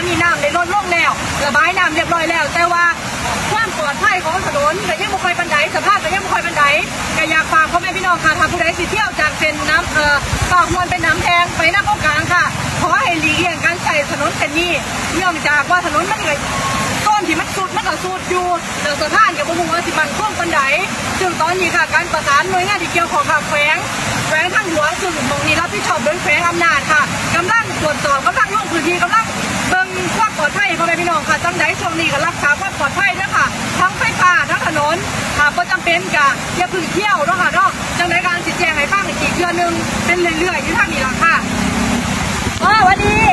นนี้น้ำได้ลดลงแล้ว ระบายน้ำเรียบร้อยแล้ว แต่ว่าความปลอดภัยของถนนก็ยังไม่ค่อยปันไดสภาพก็ยังไม่ค่อยปันไดก็อยากฝากพ่อแม่พี่น้องค่ะถ้าผู้ใดสิเที่ยวจากเส้นน้ำเอ่อปากมวลเป็นน้ำแทงไปหน้าโครงการค่ะ ขอให้หลีกเลี่ยงการใช้ถนนเส้นนี้เนื่องจากว่าถนนมันเลยต้นที่มันสุดมันก็สุดอยู่แต่สถานกับบุ้งว่าสิมันคงปันไดซึ่งตอนนี้ค่ะการประสานหน่วยงานที่เกี่ยวข้องกับแขวงแขวงทางหลวงซึ่งตรงนี้รับผิดชอบโดยแขวงอำนาจค่ะกำลังตรวจสอบกำลังลงพื้นที่กำลัง จังไดช่วงนี้ก็รักษาความปลอดภัยด้วยค่ะ ทั้งไฟฟ้าทั้งถนนค่ะก็จำเป็นกะอย่าพึ่งเที่ยวเนาะค่ะเนาะจังไดการสิแจงให้ฟังอีกเดือนหนึงเป็นเรื่อยๆอยู่ทางนี้ล่ะค่ะอ๋อสวัสดี